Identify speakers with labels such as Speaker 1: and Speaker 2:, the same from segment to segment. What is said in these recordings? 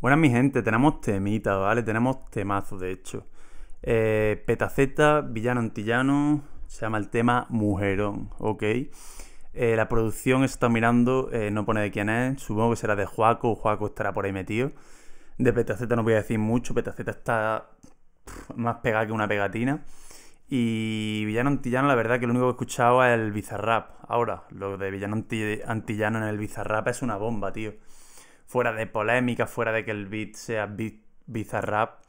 Speaker 1: Buenas mi gente, tenemos temita, ¿vale? Tenemos temazo, de hecho. Eh, Petaceta, villano antillano, se llama el tema Mujerón, ¿ok? Eh, la producción está mirando, eh, no pone de quién es, supongo que será de Juaco, Juaco estará por ahí metido. De Petaceta no voy a decir mucho, Petaceta está más pegada que una pegatina. Y Villano Antillano, la verdad que lo único que he escuchado es el Bizarrap. Ahora, lo de Villano Antillano en el Bizarrap es una bomba, tío fuera de polémica, fuera de que el beat sea bizarrap,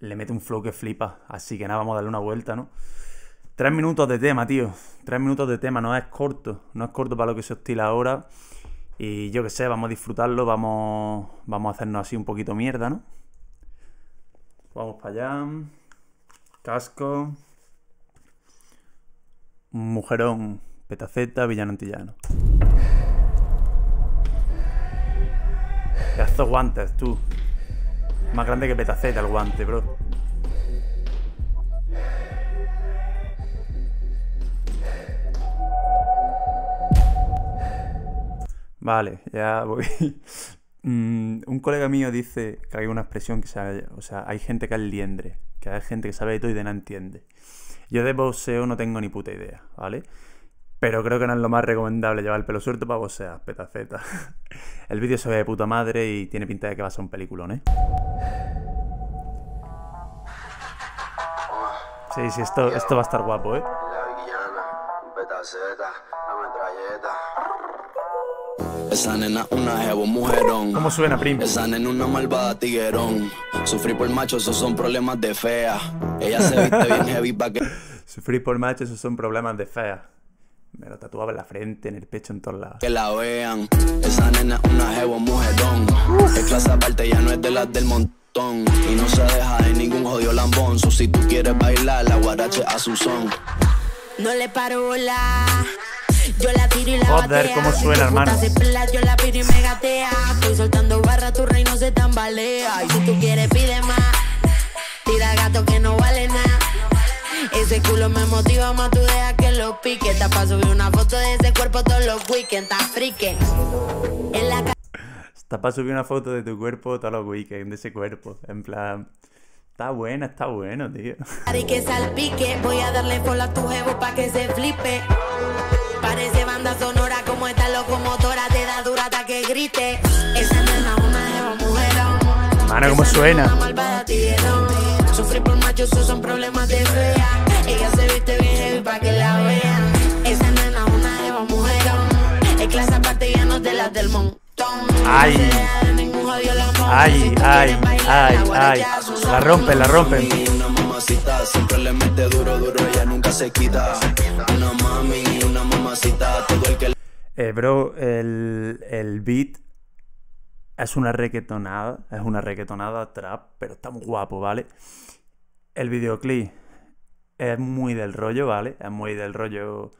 Speaker 1: le mete un flow que flipa. Así que nada, vamos a darle una vuelta, ¿no? Tres minutos de tema, tío. Tres minutos de tema, no es corto. No es corto para lo que se hostila ahora. Y yo qué sé, vamos a disfrutarlo, vamos, vamos a hacernos así un poquito mierda, ¿no? Vamos para allá. Casco. Mujerón. Petaceta, villano antillano. Pedazo guantes, tú. Más grande que petaceta el guante, bro. Vale, ya voy. Mm, un colega mío dice que hay una expresión que sabe, o sea, hay gente que es liendre, que hay gente que sabe de todo y de no entiende. Yo de boxeo no tengo ni puta idea, ¿vale? Pero creo que no es lo más recomendable llevar el pelo suelto para boxear, petaceta. El vídeo se ve de puta madre y tiene pinta de que va a ser un peliculón, ¿eh? Sí, sí, esto, esto va a estar guapo, ¿eh?
Speaker 2: Esa nena una jevo mujerón.
Speaker 1: ¿Cómo suena, prim?
Speaker 2: Esa nena una malvada tiguerón. Sufrir por macho, esos son problemas de fea. Ella se viste bien heavy pa' que...
Speaker 1: Sufrir por macho, esos son problemas de fea. Me lo tatuaba en la frente, en el pecho, en todos lados.
Speaker 2: Que la vean. Esa nena es una jevo mujerón. Es clase aparte, ya no es de las del montón. Y no se deja de ningún jodido lambón. So, si tú quieres bailar, la guarache a su son.
Speaker 3: No le paro bola. Yo la tiro y la
Speaker 1: Joder,
Speaker 3: batea.
Speaker 1: cómo suena, hermano.
Speaker 3: pela, yo la pido y me gatea. Estoy soltando barra, tu reino se tambalea. Y si tú quieres, pide más. Tira gato que no vale nada. Ese culo me motiva más, tú dejas que lo pique. Está pa' subir una foto de ese cuerpo todos los weekends. Está frique. En la
Speaker 1: Está para subir una foto de tu cuerpo todos los weekends, de ese cuerpo. En plan, está buena, está bueno, tío.
Speaker 3: y que salpique. Voy a darle follow a tu jevo pa' que se flipe. Parece banda sonora como esta locomotora. Te da dura hasta que grite. Esa nena una jeva mujerón.
Speaker 1: Mano, ¿cómo suena?
Speaker 3: Sufrir por machos, son problemas de fea.
Speaker 1: Ay. Ay, ay, ay, ay. La rompen, la rompen.
Speaker 2: Siempre mami, una mamacita, todo el que
Speaker 1: Eh, bro, el, el beat es una requetonada, es una requetonada trap, pero está muy guapo, ¿vale? El videoclip es muy del rollo, ¿vale? Es muy del rollo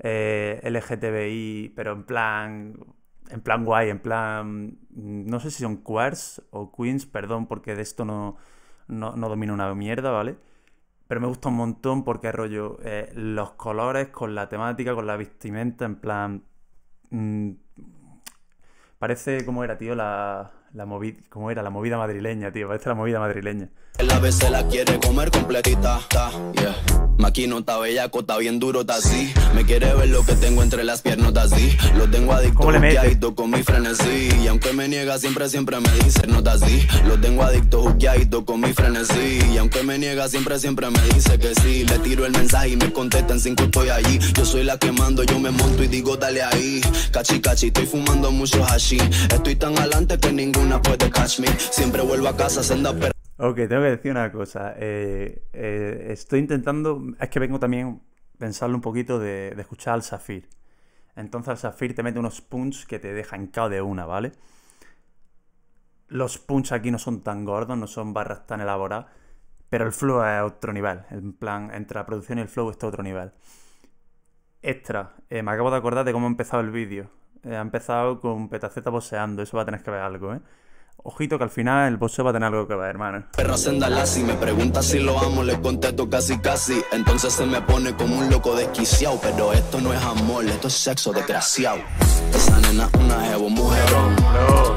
Speaker 1: eh, LGTBI, pero en plan, en plan guay, en plan, no sé si son queers o queens, perdón, porque de esto no, no, no domino una mierda, ¿vale? Pero me gusta un montón porque rollo eh, los colores con la temática, con la vestimenta, en plan. mm, parece como era, tío, la, la movida. ¿Cómo era? La movida madrileña, tío. Parece la movida madrileña.
Speaker 2: la vez se la quiere comer completita. Ta, yeah. Maquino está bellaco, está bien duro, está así. Me quiere ver lo que tengo entre las piernas, está así. Lo tengo adicto,
Speaker 1: ¿Cómo le
Speaker 2: juqueadito con mi frenesí. Y aunque me niega, siempre, siempre me dice, no está así. Lo tengo adicto, juqueadito con mi frenesí. Y aunque me niega, siempre, siempre me dice que sí. Le tiro el mensaje y me contesta en cinco, estoy allí. Yo soy la que mando, yo me monto y digo, dale ahí. Cachi, cachi, estoy fumando mucho hashi. Estoy tan adelante que ninguna puede catch me. Siempre vuelvo a casa, per
Speaker 1: Ok, tengo que decir una cosa. eh, eh, estoy intentando. Es que vengo también pensarlo un poquito de, escuchar al Safir. Entonces al Safir te mete unos punch que te dejan cao de una, ¿vale? Los punch aquí no son tan gordos, no son barras tan elaboradas, pero el flow es otro nivel. En plan, entre la producción y el flow está otro nivel. Extra, eh, me acabo de acordar de cómo ha empezado el vídeo. Eh, ha empezado con Petaceta boseando, eso va a tener que ver algo, ¿eh? ojito que al final el boxeo va a tener algo que ver, hermano.
Speaker 2: Perra senda si me pregunta si lo amo, le contesto casi casi. Entonces se me pone como un loco desquiciado. Pero esto no es amor, esto es sexo desgraciado. Esa nena una evo mujerón.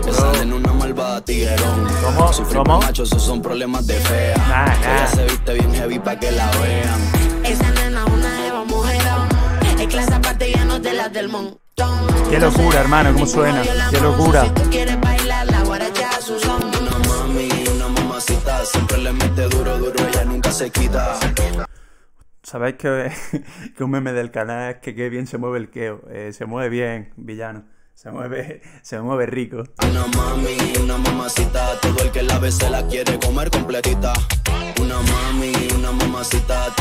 Speaker 2: Esa nena una malvada tiguerón.
Speaker 1: ¿Cómo?
Speaker 2: Sufrir
Speaker 1: ¿Cómo?
Speaker 2: macho, esos son problemas de fea.
Speaker 1: Nah, nah.
Speaker 2: Ella se viste bien heavy pa' que la vean.
Speaker 3: Esa nena es una eva mujerón. Es clase aparte ya no de las del montón.
Speaker 1: Qué locura, hermano, cómo suena. Qué locura.
Speaker 3: Si tú quieres bailar, la guaracha a su son.
Speaker 2: Una mami, una mamacita, siempre le mete duro, duro, ella nunca se quita.
Speaker 1: Sabéis que, que un meme del canal es que qué bien se mueve el keo. Eh, se mueve bien, villano. Se mueve, se mueve rico.
Speaker 2: Una mami, una mamacita, todo el que la ve se la quiere comer completita. Una mami, una mamacita,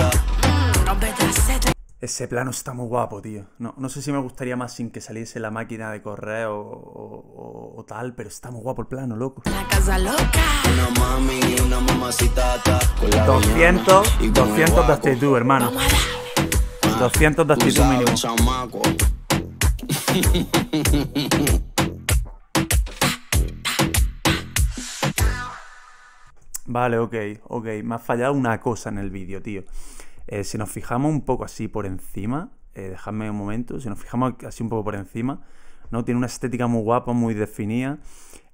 Speaker 1: Ese plano está muy guapo, tío. No, no sé si me gustaría más sin que saliese la máquina de correr o, o- o tal, pero está muy guapo el plano, loco.
Speaker 3: La casa loca.
Speaker 2: Una mami, una mamacita, ta. Con la
Speaker 1: 200,
Speaker 2: viñana y con el
Speaker 1: 200 de actitud, hermano.
Speaker 3: Vamos a dar.
Speaker 1: 200 de
Speaker 2: Tú
Speaker 1: actitud mínimo. Vale, ok, ok. Me ha fallado una cosa en el vídeo, tío. Eh, si nos fijamos un poco así por encima, eh, dejadme un momento, si nos fijamos así un poco por encima, ¿no? Tiene una estética muy guapa, muy definida.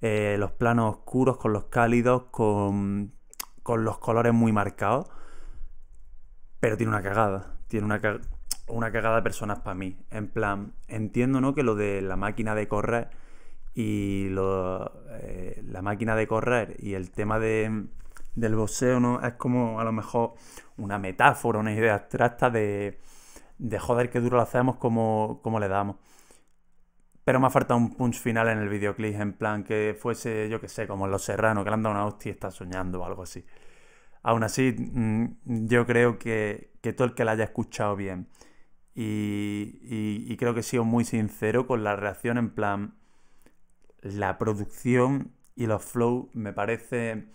Speaker 1: eh, los planos oscuros con los cálidos, con, con los colores muy marcados. Pero tiene una cagada. Tiene una, una cagada de personas para mí. En plan, entiendo, ¿no? Que lo de la máquina de correr y lo, eh, la máquina de correr y el tema de, del boxeo, ¿no? Es como a lo mejor una metáfora, una idea abstracta de, de joder, qué duro lo hacemos, como, como le damos. Pero me ha faltado un punch final en el videoclip, en plan que fuese, yo que sé, como en Los Serranos, que le han dado una hostia y está soñando o algo así. Aún así, mm, yo creo que, que todo el que la haya escuchado bien y, y- y creo que he sido muy sincero con la reacción en plan, la producción y los flow me parece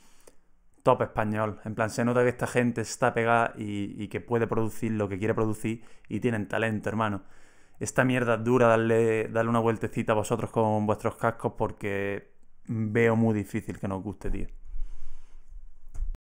Speaker 1: top español. En plan, se nota que esta gente está pegada y, y que puede producir lo que quiere producir y tienen talento, hermano. Esta mierda dura, darle, darle una vueltecita a vosotros con vuestros cascos porque veo muy difícil que nos guste, tío.